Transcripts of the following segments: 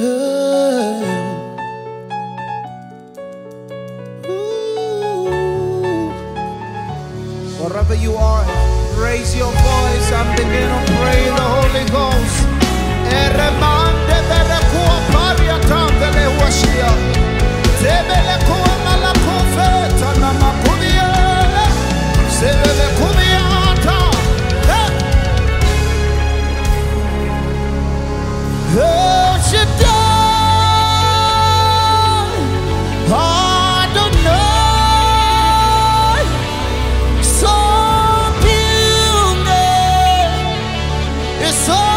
Wherever It's sou.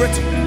Secret.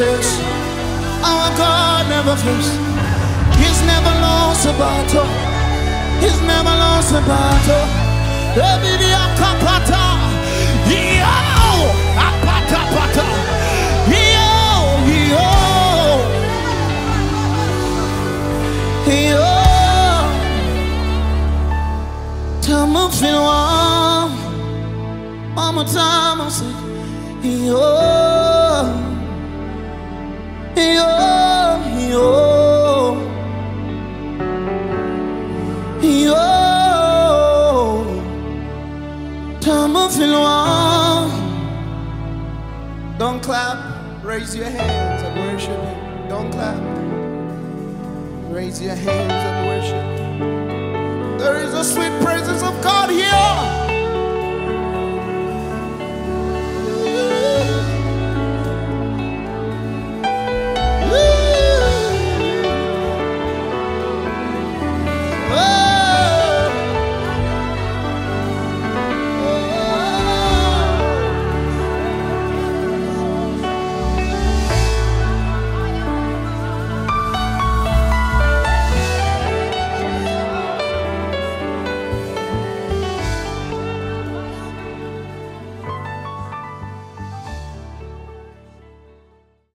Fails. Our God never fails. He's never lost a battle. He's never lost a battle. Ebidi akapata. Yo! Apata pata. Yo! Yo! Yo! Filwa. One more time, I'll say, yo, Don't clap, raise your hands and worship Him. Don't clap, raise your hands and worship. There is a sweet presence of God here.